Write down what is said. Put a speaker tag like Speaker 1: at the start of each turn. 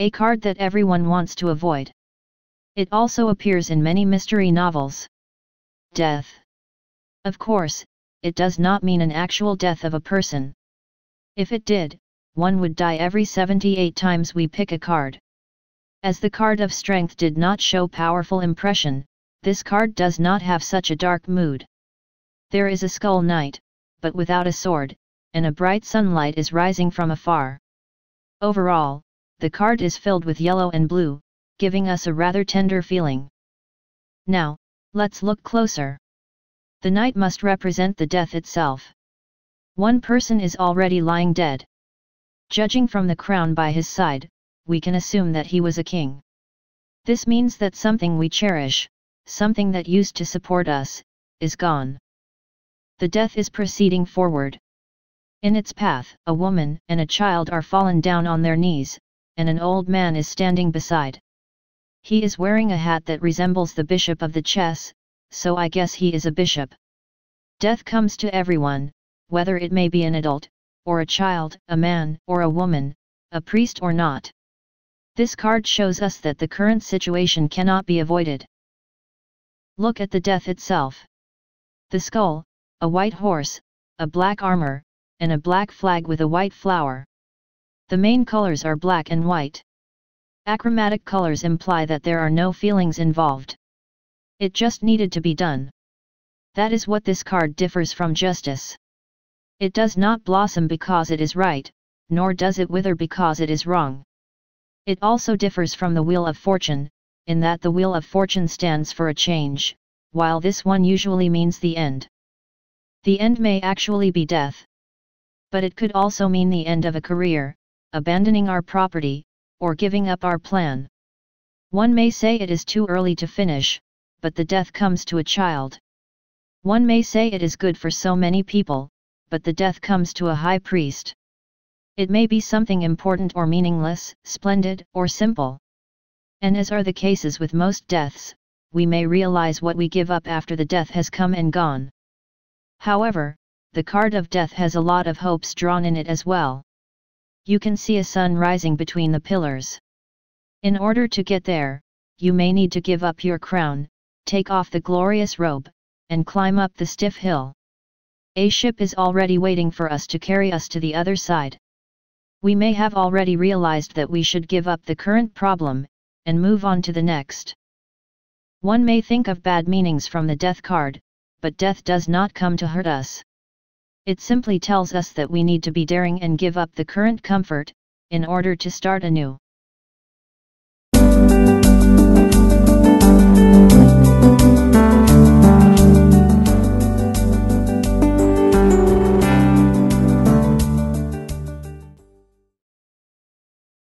Speaker 1: A card that everyone wants to avoid. It also appears in many mystery novels. Death. Of course, it does not mean an actual death of a person. If it did, one would die every 78 times we pick a card. As the card of strength did not show powerful impression, this card does not have such a dark mood. There is a skull knight, but without a sword, and a bright sunlight is rising from afar. Overall, the card is filled with yellow and blue, giving us a rather tender feeling. Now, let's look closer. The knight must represent the death itself. One person is already lying dead. Judging from the crown by his side, we can assume that he was a king. This means that something we cherish, something that used to support us, is gone. The death is proceeding forward. In its path, a woman and a child are fallen down on their knees, and an old man is standing beside. He is wearing a hat that resembles the bishop of the chess, so I guess he is a bishop. Death comes to everyone, whether it may be an adult, or a child, a man, or a woman, a priest or not. This card shows us that the current situation cannot be avoided. Look at the death itself. The skull, a white horse, a black armor, and a black flag with a white flower. The main colors are black and white. Achromatic colors imply that there are no feelings involved. It just needed to be done. That is what this card differs from justice. It does not blossom because it is right, nor does it wither because it is wrong. It also differs from the Wheel of Fortune, in that the Wheel of Fortune stands for a change, while this one usually means the end. The end may actually be death. But it could also mean the end of a career, abandoning our property, or giving up our plan. One may say it is too early to finish, but the death comes to a child. One may say it is good for so many people, but the death comes to a high priest. It may be something important or meaningless, splendid or simple. And as are the cases with most deaths, we may realize what we give up after the death has come and gone. However, the card of death has a lot of hopes drawn in it as well. You can see a sun rising between the pillars. In order to get there, you may need to give up your crown, take off the glorious robe, and climb up the stiff hill. A ship is already waiting for us to carry us to the other side. We may have already realized that we should give up the current problem, and move on to the next. One may think of bad meanings from the death card, but death does not come to hurt us. It simply tells us that we need to be daring and give up the current comfort, in order to start anew.